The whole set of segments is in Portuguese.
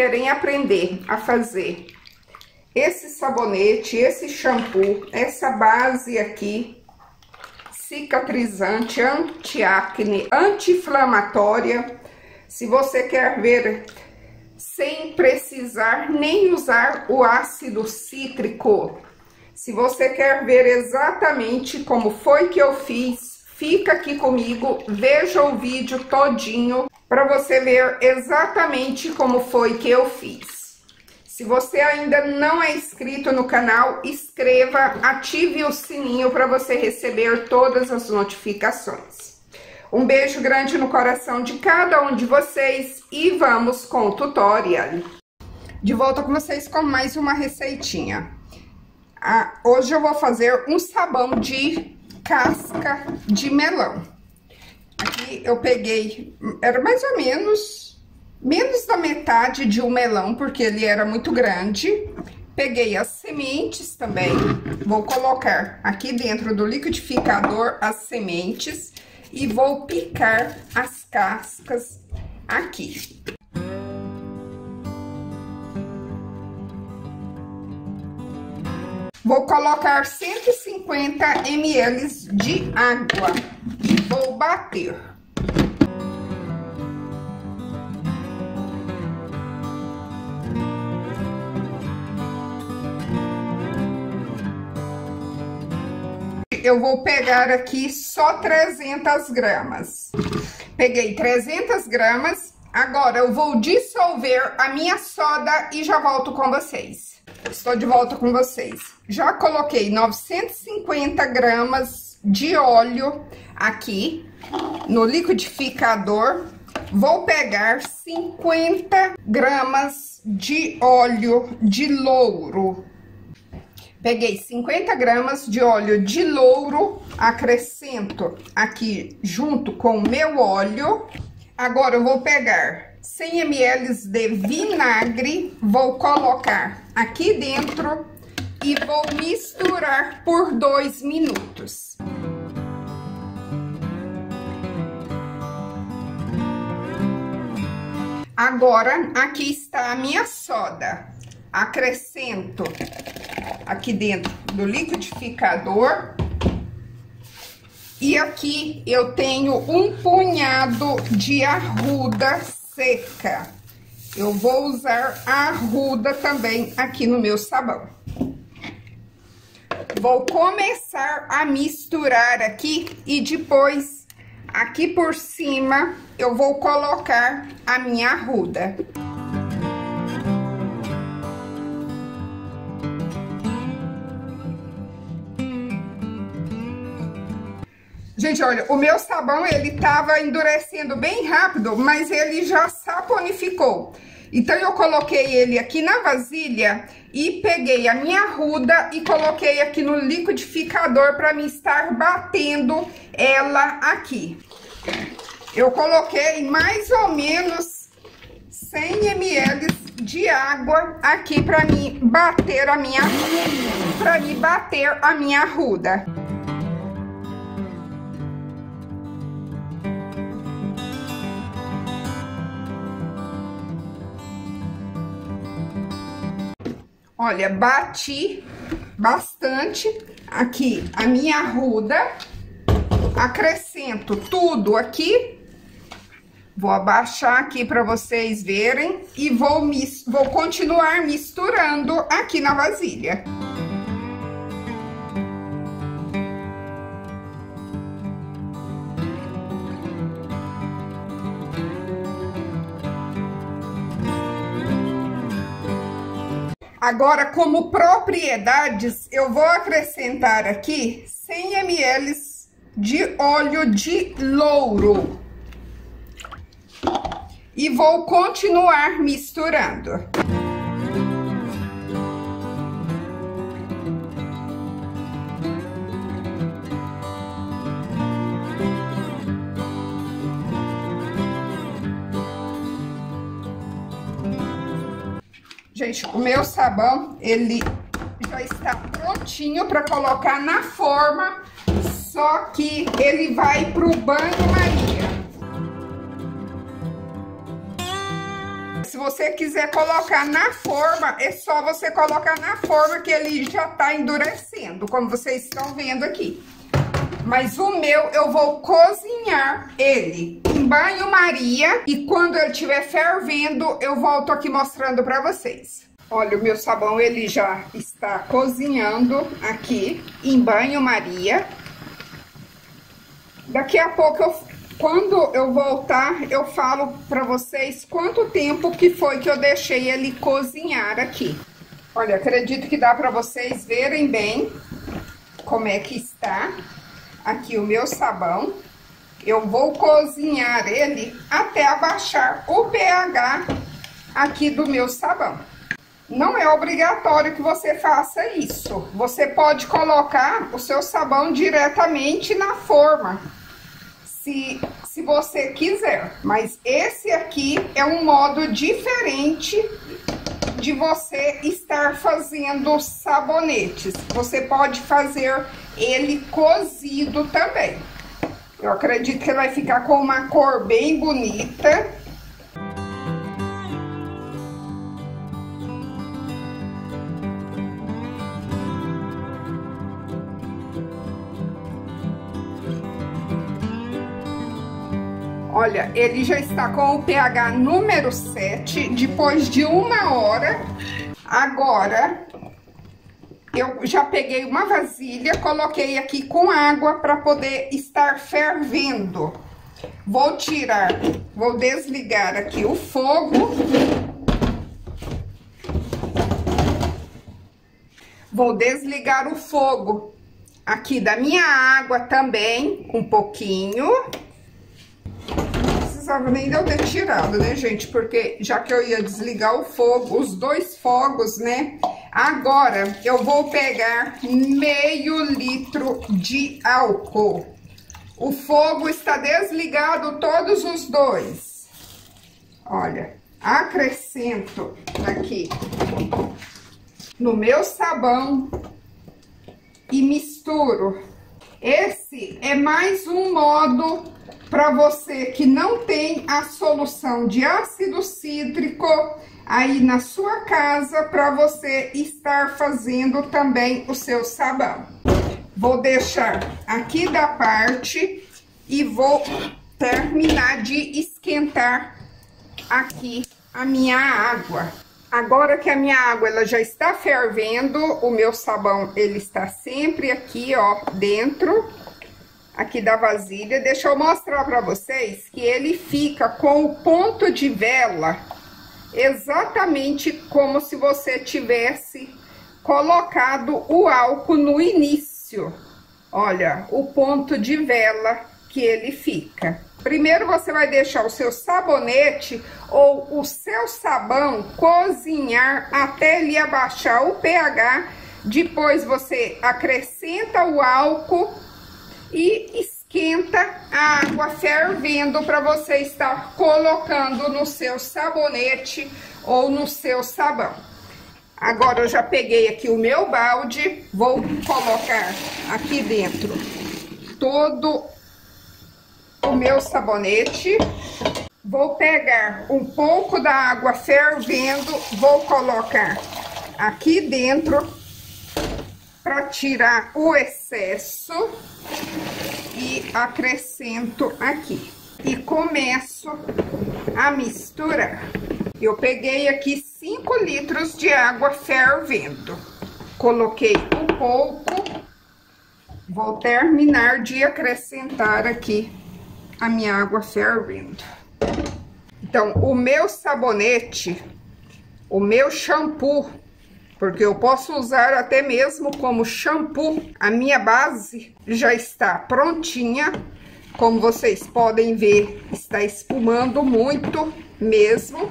querem aprender a fazer. Esse sabonete, esse shampoo, essa base aqui, cicatrizante, anti-acne, anti-inflamatória, se você quer ver sem precisar nem usar o ácido cítrico, se você quer ver exatamente como foi que eu fiz, fica aqui comigo, veja o vídeo todinho para você ver exatamente como foi que eu fiz. Se você ainda não é inscrito no canal, inscreva, ative o sininho para você receber todas as notificações. Um beijo grande no coração de cada um de vocês e vamos com o tutorial. De volta com vocês com mais uma receitinha. Ah, hoje eu vou fazer um sabão de casca de melão. Aqui eu peguei, era mais ou menos, menos da metade de um melão, porque ele era muito grande. Peguei as sementes também, vou colocar aqui dentro do liquidificador as sementes e vou picar as cascas aqui. Vou colocar 150 ml de água vou bater. Eu vou pegar aqui só 300 gramas. Peguei 300 gramas, agora eu vou dissolver a minha soda e já volto com vocês. Estou de volta com vocês. Já coloquei 950 gramas de óleo aqui no liquidificador. Vou pegar 50 gramas de óleo de louro. Peguei 50 gramas de óleo de louro, acrescento aqui junto com o meu óleo. Agora eu vou pegar 100 ml de vinagre, vou colocar aqui dentro e vou misturar por dois minutos. Agora, aqui está a minha soda. Acrescento aqui dentro do liquidificador. E aqui eu tenho um punhado de arruda seca. Eu vou usar a arruda também aqui no meu sabão. Vou começar a misturar aqui e depois, aqui por cima, eu vou colocar a minha arruda. Gente, olha, o meu sabão, ele tava endurecendo bem rápido, mas ele já saponificou. Então, eu coloquei ele aqui na vasilha e peguei a minha arruda e coloquei aqui no liquidificador para me estar batendo ela aqui. Eu coloquei mais ou menos 100 ml de água aqui para me bater a minha para me bater a minha arruda. Olha, bati bastante aqui a minha arruda, acrescento tudo aqui, vou abaixar aqui para vocês verem e vou, vou continuar misturando aqui na vasilha. Agora, como propriedades, eu vou acrescentar aqui 100 ml de óleo de louro. E vou continuar misturando. Gente, o meu sabão, ele já está prontinho para colocar na forma, só que ele vai pro banho-maria. Se você quiser colocar na forma, é só você colocar na forma que ele já tá endurecendo, como vocês estão vendo aqui. Mas o meu, eu vou cozinhar ele em banho-maria e quando ele estiver fervendo, eu volto aqui mostrando pra vocês. Olha, o meu sabão, ele já está cozinhando aqui em banho-maria. Daqui a pouco, eu, quando eu voltar, eu falo pra vocês quanto tempo que foi que eu deixei ele cozinhar aqui. Olha, acredito que dá pra vocês verem bem como é que está aqui o meu sabão. Eu vou cozinhar ele até abaixar o pH aqui do meu sabão. Não é obrigatório que você faça isso. Você pode colocar o seu sabão diretamente na forma, se, se você quiser. Mas esse aqui é um modo diferente de você estar fazendo sabonetes. Você pode fazer ele cozido também. Eu acredito que vai ficar com uma cor bem bonita Olha, ele já está com o pH número 7, depois de uma hora. Agora, eu já peguei uma vasilha, coloquei aqui com água para poder estar fervendo. Vou tirar, vou desligar aqui o fogo. Vou desligar o fogo aqui da minha água também, um pouquinho precisava nem de eu ter tirado, né, gente? Porque já que eu ia desligar o fogo, os dois fogos, né? Agora, eu vou pegar meio litro de álcool. O fogo está desligado, todos os dois. Olha, acrescento aqui no meu sabão e misturo. Esse é mais um modo para você que não tem a solução de ácido cítrico aí na sua casa, para você estar fazendo também o seu sabão. Vou deixar aqui da parte e vou terminar de esquentar aqui a minha água. Agora que a minha água ela já está fervendo, o meu sabão ele está sempre aqui, ó, dentro aqui da vasilha. Deixa eu mostrar para vocês que ele fica com o ponto de vela exatamente como se você tivesse colocado o álcool no início. Olha, o ponto de vela que ele fica. Primeiro você vai deixar o seu sabonete ou o seu sabão cozinhar até ele abaixar o pH. Depois você acrescenta o álcool e esquenta a água fervendo para você estar colocando no seu sabonete ou no seu sabão. Agora eu já peguei aqui o meu balde, vou colocar aqui dentro todo o meu sabonete. Vou pegar um pouco da água fervendo, vou colocar aqui dentro para tirar o excesso e acrescento aqui. E começo a misturar. Eu peguei aqui 5 litros de água fervendo. Coloquei um pouco. Vou terminar de acrescentar aqui a minha água fervendo. Então, o meu sabonete, o meu shampoo, porque eu posso usar até mesmo como shampoo. A minha base já está prontinha. Como vocês podem ver, está espumando muito mesmo.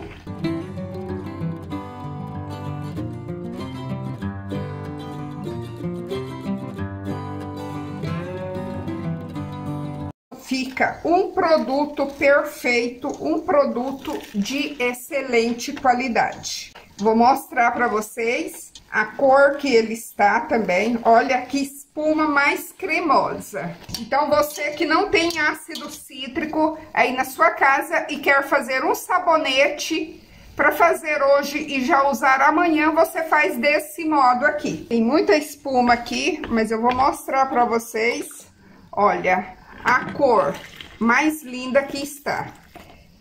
Fica um produto perfeito, um produto de excelente qualidade. Vou mostrar para vocês a cor que ele está também. Olha que espuma mais cremosa. Então, você que não tem ácido cítrico aí na sua casa e quer fazer um sabonete para fazer hoje e já usar amanhã, você faz desse modo aqui. Tem muita espuma aqui, mas eu vou mostrar para vocês. Olha, a cor mais linda que está.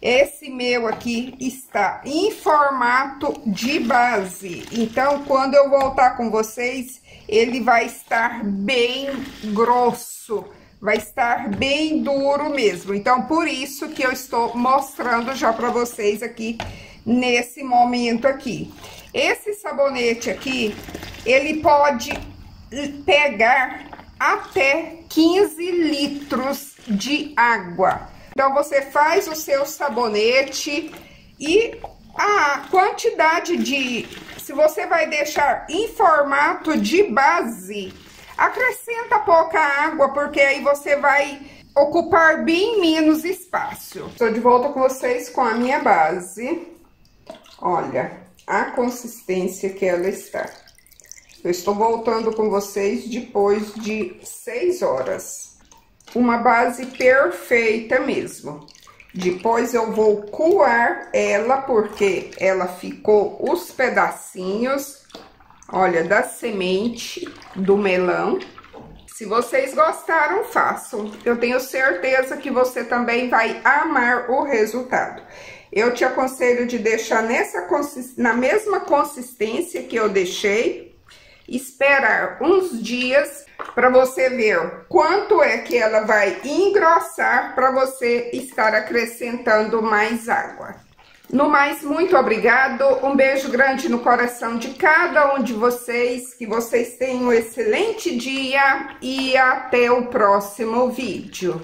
Esse meu aqui está em formato de base. Então, quando eu voltar com vocês, ele vai estar bem grosso. Vai estar bem duro mesmo. Então, por isso que eu estou mostrando já para vocês aqui, nesse momento aqui. Esse sabonete aqui, ele pode pegar até 15 litros de água. Então, você faz o seu sabonete e a quantidade de... Se você vai deixar em formato de base, acrescenta pouca água, porque aí você vai ocupar bem menos espaço. Estou de volta com vocês com a minha base. Olha a consistência que ela está. Eu estou voltando com vocês depois de seis horas uma base perfeita mesmo. Depois eu vou coar ela, porque ela ficou os pedacinhos, olha, da semente do melão. Se vocês gostaram, façam. Eu tenho certeza que você também vai amar o resultado. Eu te aconselho de deixar nessa na mesma consistência que eu deixei, esperar uns dias para você ver quanto é que ela vai engrossar para você estar acrescentando mais água. No mais, muito obrigado, um beijo grande no coração de cada um de vocês, que vocês tenham um excelente dia e até o próximo vídeo.